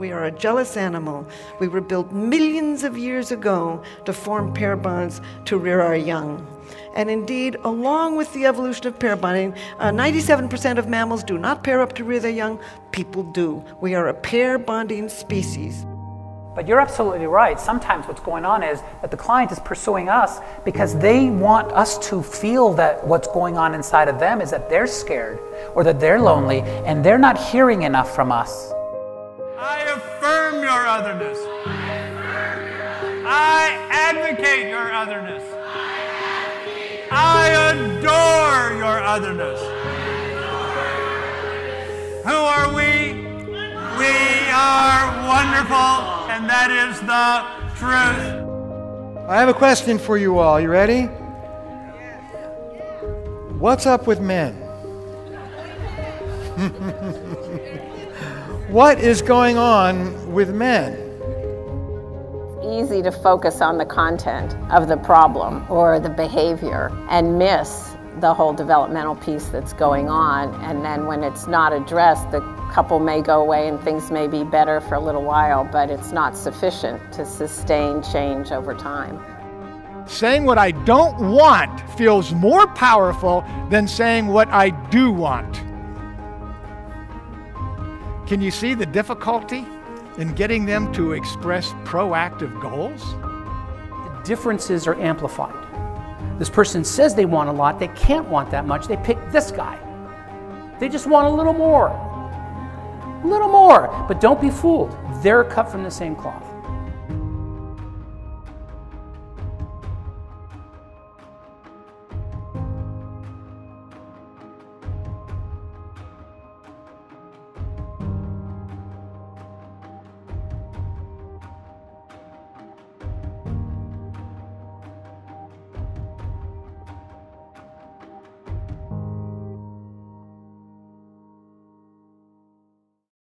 We are a jealous animal. We were built millions of years ago to form pair bonds to rear our young. And indeed, along with the evolution of pair bonding, 97% uh, of mammals do not pair up to rear their young. People do. We are a pair bonding species. But you're absolutely right. Sometimes what's going on is that the client is pursuing us because they want us to feel that what's going on inside of them is that they're scared or that they're lonely and they're not hearing enough from us. Affirm your otherness. I advocate your otherness. I adore your otherness. Who are we? We are wonderful and that is the truth. I have a question for you all. You ready? What's up with men? what is going on with men? easy to focus on the content of the problem or the behavior and miss the whole developmental piece that's going on. And then when it's not addressed, the couple may go away and things may be better for a little while, but it's not sufficient to sustain change over time. Saying what I don't want feels more powerful than saying what I do want. Can you see the difficulty in getting them to express proactive goals? The differences are amplified. This person says they want a lot, they can't want that much, they pick this guy. They just want a little more. A little more, but don't be fooled. They're cut from the same cloth.